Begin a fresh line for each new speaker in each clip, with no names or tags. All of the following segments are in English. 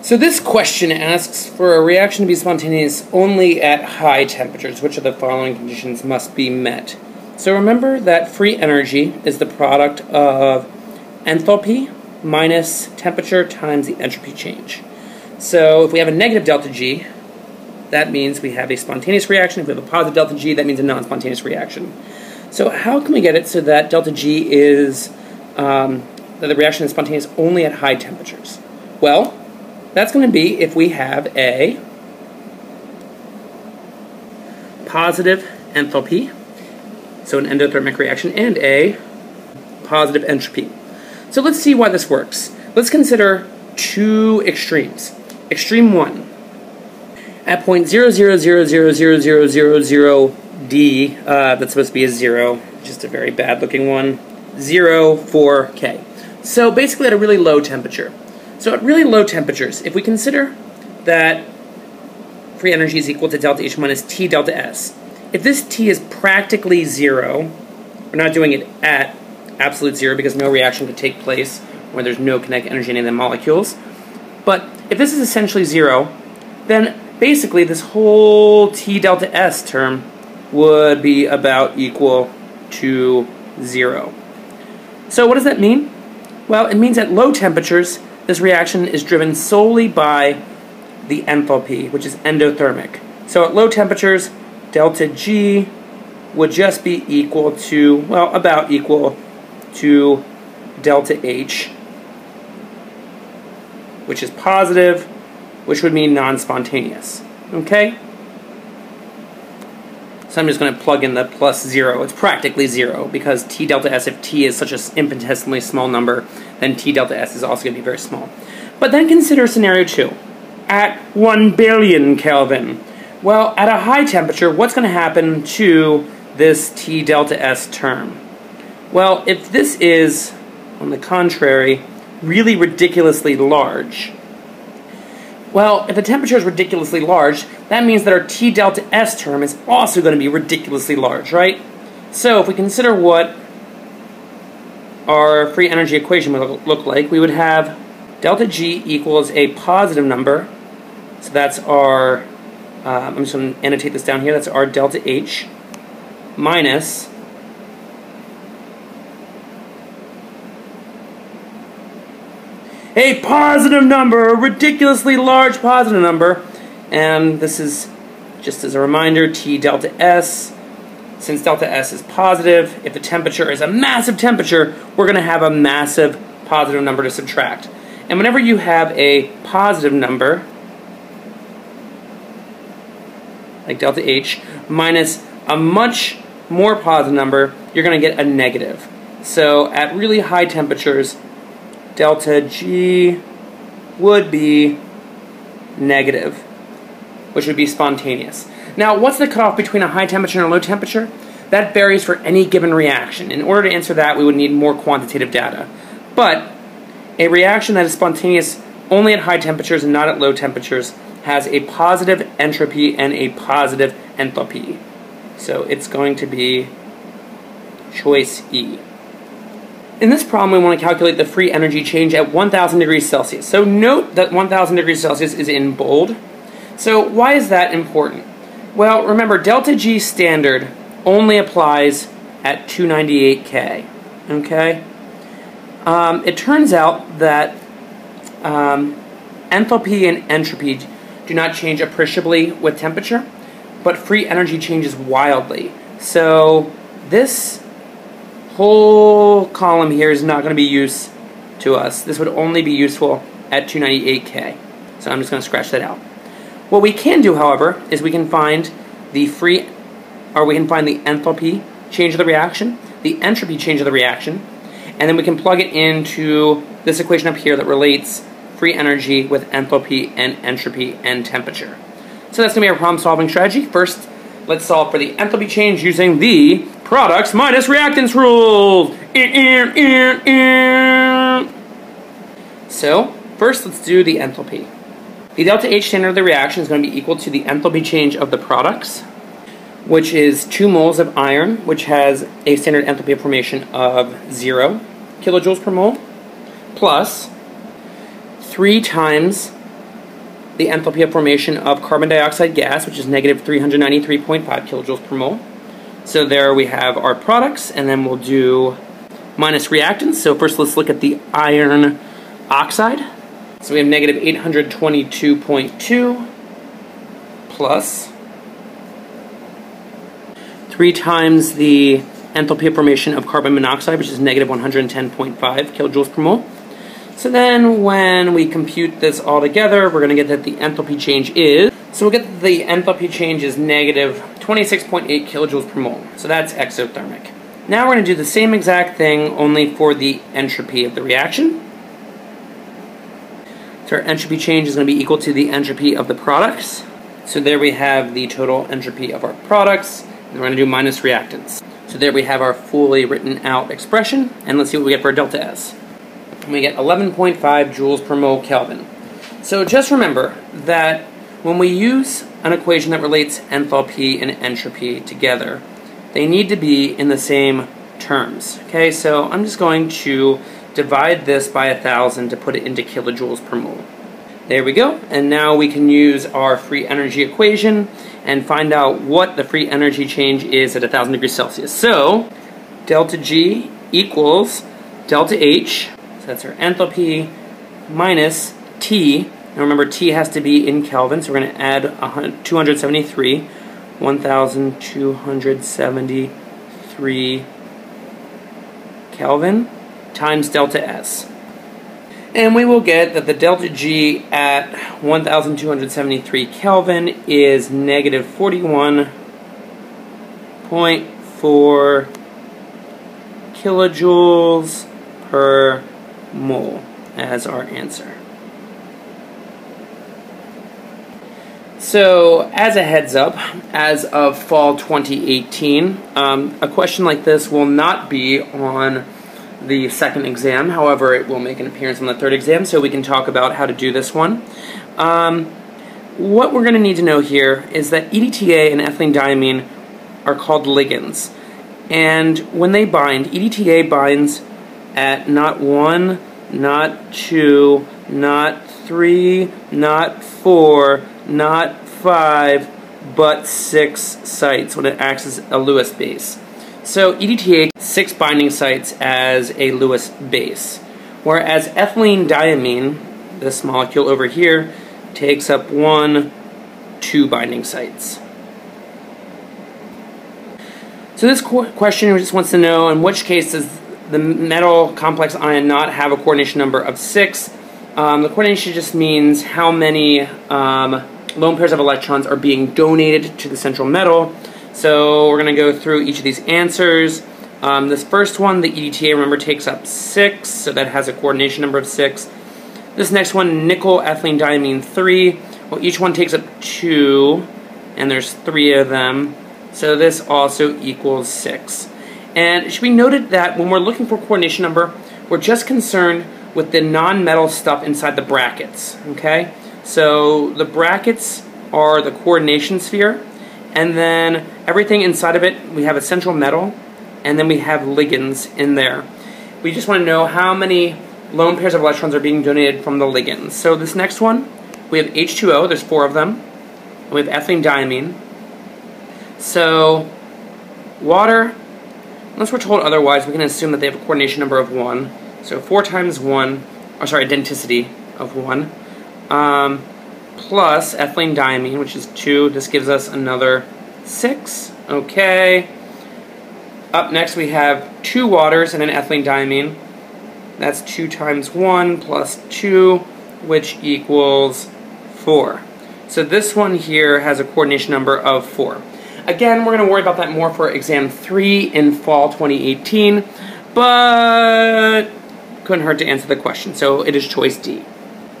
So this question asks for a reaction to be spontaneous only at high temperatures. Which of the following conditions must be met? So remember that free energy is the product of enthalpy minus temperature times the entropy change. So if we have a negative delta G, that means we have a spontaneous reaction. If we have a positive delta G, that means a non-spontaneous reaction. So how can we get it so that delta G is, um, that the reaction is spontaneous only at high temperatures? Well, that's going to be if we have a positive enthalpy, so an endothermic reaction, and a positive entropy. So let's see why this works. Let's consider two extremes. Extreme 1. At point 0.0000000d, uh, that's supposed to be a 0, just a very bad looking one, 0, 4, K. So basically at a really low temperature. So at really low temperatures, if we consider that free energy is equal to delta H minus T delta S, if this T is practically 0, we're not doing it at absolute 0 because no reaction could take place where there's no kinetic energy in any of the molecules, but if this is essentially zero, then basically this whole T delta S term would be about equal to zero. So what does that mean? Well, it means at low temperatures, this reaction is driven solely by the enthalpy, which is endothermic. So at low temperatures, delta G would just be equal to, well, about equal to delta H which is positive, which would mean non-spontaneous. Okay? So I'm just going to plug in the plus zero. It's practically zero because T delta S, if T is such an infinitesimally small number, then T delta S is also going to be very small. But then consider scenario two. At 1 billion Kelvin. Well, at a high temperature, what's going to happen to this T delta S term? Well, if this is, on the contrary, really ridiculously large. Well, if the temperature is ridiculously large, that means that our T delta S term is also going to be ridiculously large, right? So if we consider what our free energy equation would look like, we would have delta G equals a positive number. So that's our, um, I'm just going to annotate this down here, that's our delta H minus a positive number, a ridiculously large positive number. And this is just as a reminder, T delta S. Since delta S is positive, if the temperature is a massive temperature, we're going to have a massive positive number to subtract. And whenever you have a positive number, like delta H, minus a much more positive number, you're going to get a negative. So at really high temperatures, delta G would be negative, which would be spontaneous. Now, what's the cutoff between a high temperature and a low temperature? That varies for any given reaction. In order to answer that, we would need more quantitative data. But a reaction that is spontaneous only at high temperatures and not at low temperatures has a positive entropy and a positive enthalpy. So it's going to be choice E. In this problem, we want to calculate the free energy change at 1000 degrees Celsius. So note that 1000 degrees Celsius is in bold. So why is that important? Well, remember, delta G standard only applies at 298K, okay? Um, it turns out that um, enthalpy and entropy do not change appreciably with temperature, but free energy changes wildly. So this whole column here is not going to be used to us. This would only be useful at 298K. So I'm just going to scratch that out. What we can do, however, is we can find the free, or we can find the enthalpy change of the reaction, the entropy change of the reaction, and then we can plug it into this equation up here that relates free energy with enthalpy and entropy and temperature. So that's going to be our problem solving strategy. First, let's solve for the enthalpy change using the products minus reactants rule. Eh, eh, eh, so, first let's do the enthalpy. The delta H standard of the reaction is going to be equal to the enthalpy change of the products, which is 2 moles of iron, which has a standard enthalpy of formation of 0 kilojoules per mole, plus 3 times the enthalpy of formation of carbon dioxide gas, which is negative 393.5 kilojoules per mole. So there we have our products, and then we'll do minus reactants. So first let's look at the iron oxide. So we have negative 822.2 plus 3 times the enthalpy of formation of carbon monoxide, which is negative 110.5 kilojoules per mole. So then when we compute this all together, we're going to get that the enthalpy change is, so we'll get that the enthalpy change is negative 26.8 kilojoules per mole. So that's exothermic. Now we're going to do the same exact thing, only for the entropy of the reaction. So our entropy change is going to be equal to the entropy of the products. So there we have the total entropy of our products, and we're going to do minus reactants. So there we have our fully written out expression, and let's see what we get for our delta S and we get 11.5 joules per mole Kelvin. So just remember that when we use an equation that relates enthalpy and entropy together, they need to be in the same terms. Okay, so I'm just going to divide this by a thousand to put it into kilojoules per mole. There we go, and now we can use our free energy equation and find out what the free energy change is at 1000 degrees Celsius. So, delta G equals delta H that's our enthalpy minus T. And remember, T has to be in Kelvin, so we're going to add 273, 1,273 Kelvin times delta S. And we will get that the delta G at 1,273 Kelvin is negative 41.4 kilojoules per mole as our answer. So, as a heads up, as of fall 2018, um, a question like this will not be on the second exam. However, it will make an appearance on the third exam, so we can talk about how to do this one. Um, what we're going to need to know here is that EDTA and ethylene diamine are called ligands. And when they bind, EDTA binds at not one, not two, not three, not four, not five, but six sites when it acts as a Lewis base. So EDTA six binding sites as a Lewis base, whereas ethylene diamine, this molecule over here, takes up one, two binding sites. So this question just wants to know in which case does the metal complex ion not have a coordination number of 6. Um, the coordination just means how many um, lone pairs of electrons are being donated to the central metal. So we're going to go through each of these answers. Um, this first one, the EDTA, remember, takes up 6, so that has a coordination number of 6. This next one, nickel, ethylene, diamine, 3. Well, each one takes up 2, and there's 3 of them. So this also equals 6. And it should be noted that when we're looking for coordination number, we're just concerned with the non-metal stuff inside the brackets, okay? So the brackets are the coordination sphere, and then everything inside of it, we have a central metal, and then we have ligands in there. We just want to know how many lone pairs of electrons are being donated from the ligands. So this next one, we have H2O, there's four of them, we have ethylene diamine. So water Unless we're told otherwise, we can assume that they have a coordination number of 1. So 4 times 1, or sorry, denticity of 1, um, plus ethylene diamine, which is 2. This gives us another 6. Okay. Up next we have two waters and an ethylene diamine. That's 2 times 1 plus 2, which equals 4. So this one here has a coordination number of 4. Again, we're going to worry about that more for exam 3 in fall 2018, but couldn't hurt to answer the question, so it is choice D.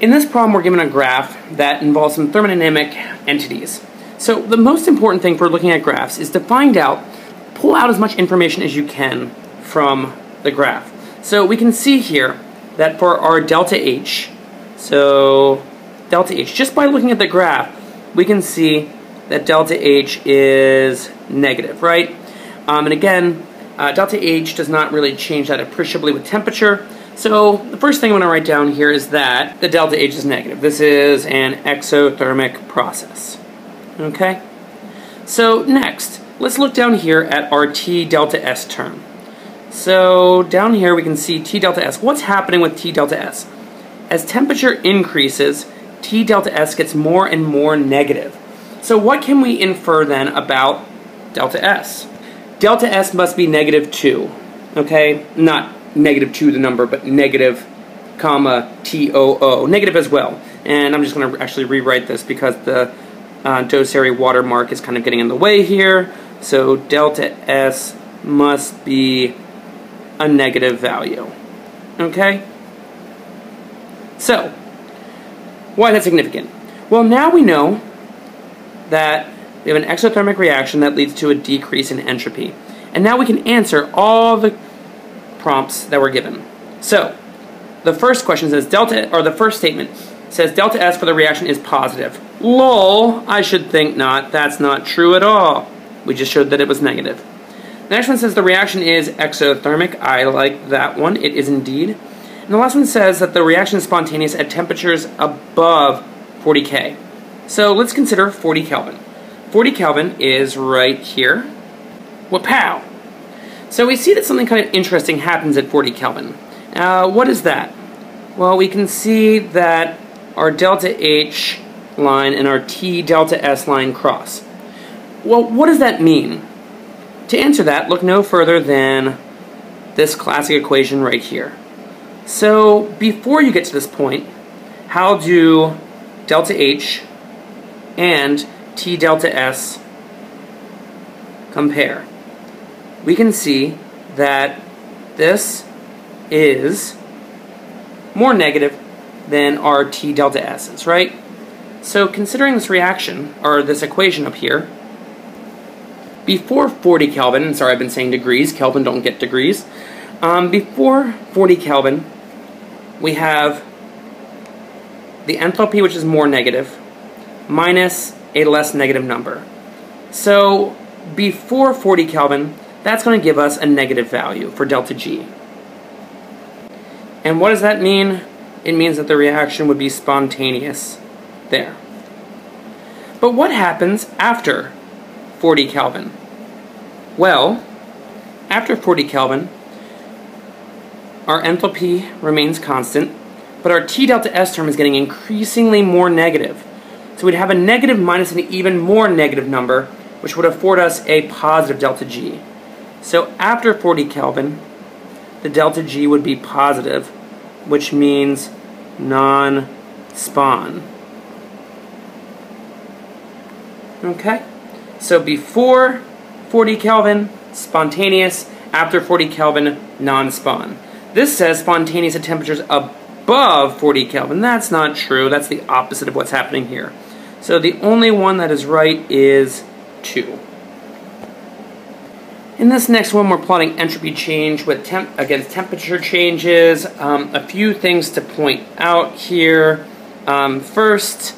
In this problem, we're given a graph that involves some thermodynamic entities. So the most important thing for looking at graphs is to find out, pull out as much information as you can from the graph. So we can see here that for our delta H, so delta H, just by looking at the graph, we can see that delta H is negative, right? Um, and again, uh, delta H does not really change that appreciably with temperature, So the first thing I'm going to write down here is that the delta H is negative. This is an exothermic process. Okay? So next, let's look down here at our T delta S term. So down here we can see T delta S. What's happening with T delta S? As temperature increases, T delta S gets more and more negative. So what can we infer then about delta S? Delta S must be negative 2, okay? Not negative 2 the number, but negative comma T-O-O, negative as well. And I'm just going to actually rewrite this because the uh, Doceri watermark is kind of getting in the way here. So delta S must be a negative value, okay? So, why is that significant? Well, now we know that we have an exothermic reaction that leads to a decrease in entropy. And now we can answer all the prompts that were given. So, the first question says delta, or the first statement says delta S for the reaction is positive. Lol, I should think not. That's not true at all. We just showed that it was negative. The next one says the reaction is exothermic. I like that one. It is indeed. And the last one says that the reaction is spontaneous at temperatures above 40 K. So let's consider 40 Kelvin. 40 Kelvin is right here. Wapow! So we see that something kind of interesting happens at 40 Kelvin. Uh, what is that? Well, we can see that our delta H line and our T delta S line cross. Well, what does that mean? To answer that, look no further than this classic equation right here. So before you get to this point, how do delta H and T delta S compare? We can see that this is more negative than our T delta S's, right? So considering this reaction, or this equation up here, before 40 Kelvin, sorry I've been saying degrees, Kelvin don't get degrees, um, before 40 Kelvin, we have the enthalpy, which is more negative, minus a less negative number. So before 40 Kelvin, that's going to give us a negative value for delta G. And what does that mean? It means that the reaction would be spontaneous there. But what happens after 40 Kelvin? Well, after 40 Kelvin, our enthalpy remains constant, but our T delta S term is getting increasingly more negative. So we'd have a negative minus an even more negative number, which would afford us a positive delta G. So after 40 Kelvin, the delta G would be positive, which means non-spawn. Okay? So before 40 Kelvin, spontaneous. After 40 Kelvin, non-spawn. This says spontaneous at temperatures above 40 Kelvin. That's not true. That's the opposite of what's happening here. So the only one that is right is 2. In this next one, we're plotting entropy change with temp against temperature changes. Um, a few things to point out here. Um, first,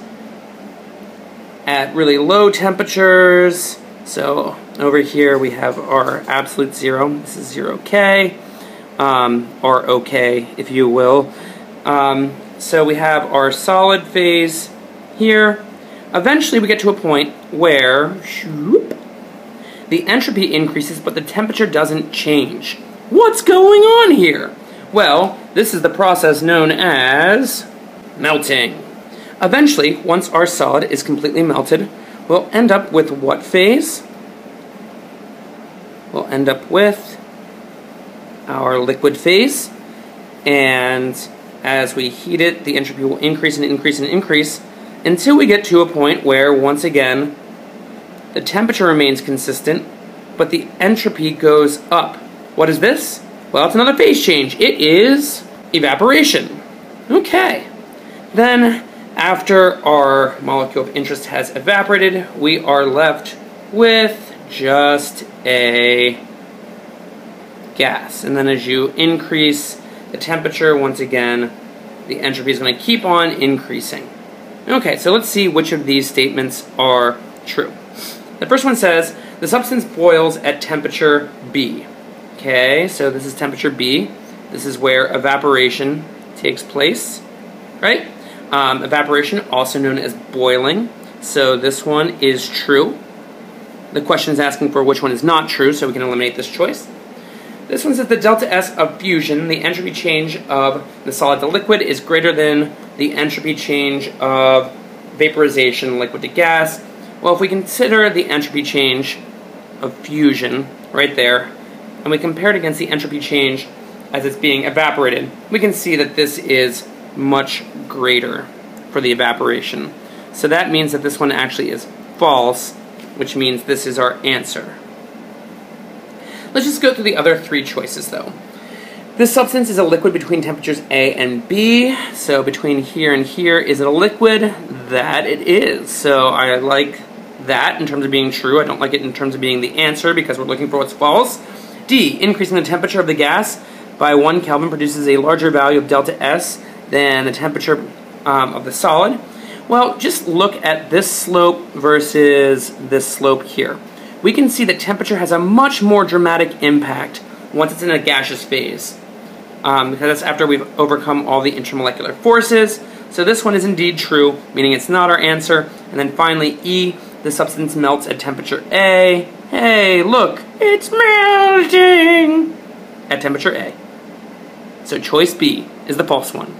at really low temperatures, so over here we have our absolute zero. This is 0K um, or OK, if you will. Um, so we have our solid phase here. Eventually we get to a point where shoop, the entropy increases, but the temperature doesn't change. What's going on here? Well, this is the process known as melting. Eventually, once our solid is completely melted, we'll end up with what phase? We'll end up with our liquid phase, and as we heat it, the entropy will increase and increase and increase until we get to a point where, once again, the temperature remains consistent, but the entropy goes up. What is this? Well, it's another phase change. It is evaporation. Okay. Then, after our molecule of interest has evaporated, we are left with just a gas. And then as you increase the temperature, once again, the entropy is going to keep on increasing. Okay, so let's see which of these statements are true. The first one says, the substance boils at temperature B. Okay, so this is temperature B. This is where evaporation takes place, right? Um, evaporation, also known as boiling. So this one is true. The question is asking for which one is not true, so we can eliminate this choice. This one says the delta S of fusion, the entropy change of the solid to liquid, is greater than the entropy change of vaporization, liquid to gas. Well, if we consider the entropy change of fusion right there, and we compare it against the entropy change as it's being evaporated, we can see that this is much greater for the evaporation. So that means that this one actually is false, which means this is our answer. Let's just go through the other three choices though. This substance is a liquid between temperatures A and B. So between here and here, is it a liquid? That it is. So I like that in terms of being true. I don't like it in terms of being the answer because we're looking for what's false. D, increasing the temperature of the gas by 1 Kelvin produces a larger value of delta S than the temperature um, of the solid. Well, just look at this slope versus this slope here. We can see that temperature has a much more dramatic impact once it's in a gaseous phase. Um, because that's after we've overcome all the intermolecular forces. So this one is indeed true, meaning it's not our answer. And then finally, E, the substance melts at temperature A. Hey, look, it's melting at temperature A. So choice B is the false one.